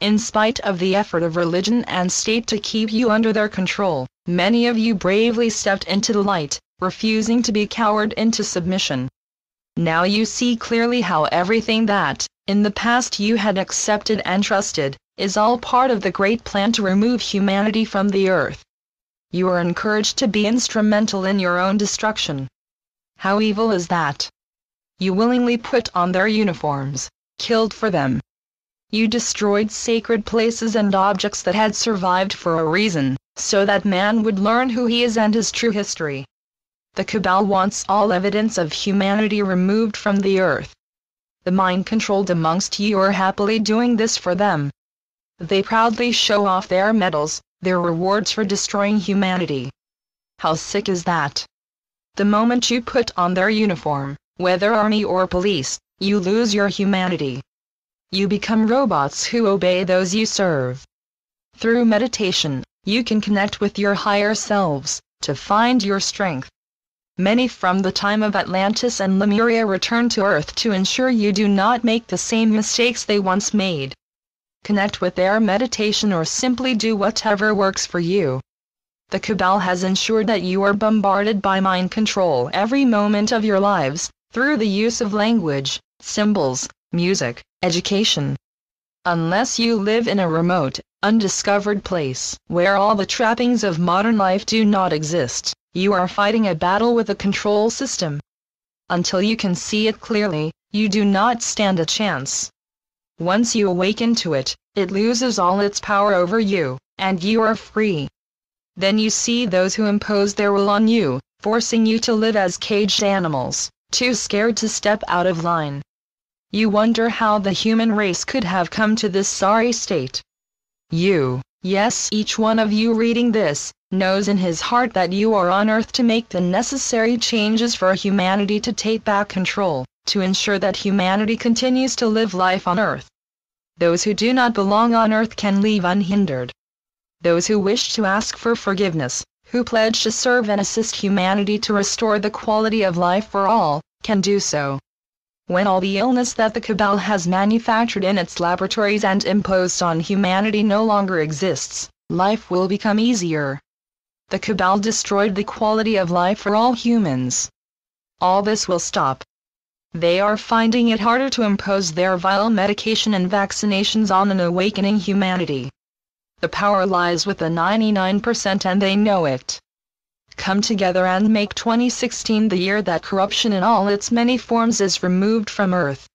in spite of the effort of religion and state to keep you under their control, many of you bravely stepped into the light, refusing to be cowered into submission. Now you see clearly how everything that, in the past you had accepted and trusted, is all part of the great plan to remove humanity from the earth. You are encouraged to be instrumental in your own destruction. How evil is that? You willingly put on their uniforms, killed for them. You destroyed sacred places and objects that had survived for a reason, so that man would learn who he is and his true history. The Cabal wants all evidence of humanity removed from the earth. The mind-controlled amongst you are happily doing this for them. They proudly show off their medals, their rewards for destroying humanity. How sick is that? The moment you put on their uniform, whether army or police, you lose your humanity. You become robots who obey those you serve. Through meditation, you can connect with your higher selves, to find your strength. Many from the time of Atlantis and Lemuria return to Earth to ensure you do not make the same mistakes they once made connect with their meditation or simply do whatever works for you. The Cabal has ensured that you are bombarded by mind control every moment of your lives, through the use of language, symbols, music, education. Unless you live in a remote, undiscovered place where all the trappings of modern life do not exist, you are fighting a battle with a control system. Until you can see it clearly, you do not stand a chance. Once you awaken to it, it loses all its power over you, and you are free. Then you see those who impose their will on you, forcing you to live as caged animals, too scared to step out of line. You wonder how the human race could have come to this sorry state. You, yes each one of you reading this, knows in his heart that you are on earth to make the necessary changes for humanity to take back control to ensure that humanity continues to live life on earth. Those who do not belong on earth can leave unhindered. Those who wish to ask for forgiveness, who pledge to serve and assist humanity to restore the quality of life for all, can do so. When all the illness that the Cabal has manufactured in its laboratories and imposed on humanity no longer exists, life will become easier. The Cabal destroyed the quality of life for all humans. All this will stop, they are finding it harder to impose their vile medication and vaccinations on an awakening humanity. The power lies with the 99% and they know it. Come together and make 2016 the year that corruption in all its many forms is removed from Earth.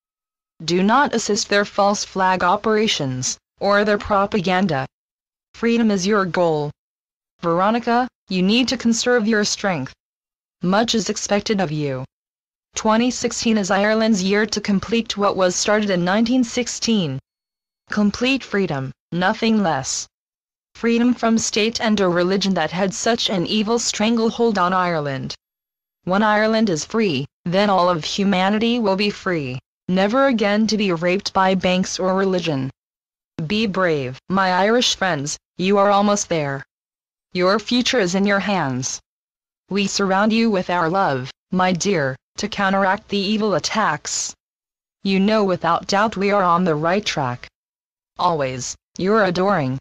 Do not assist their false flag operations, or their propaganda. Freedom is your goal. Veronica, you need to conserve your strength. Much is expected of you. 2016 is Ireland's year to complete what was started in 1916. Complete freedom, nothing less. Freedom from state and a religion that had such an evil stranglehold on Ireland. When Ireland is free, then all of humanity will be free, never again to be raped by banks or religion. Be brave, my Irish friends, you are almost there. Your future is in your hands. We surround you with our love, my dear to counteract the evil attacks. You know without doubt we are on the right track. Always, your adoring,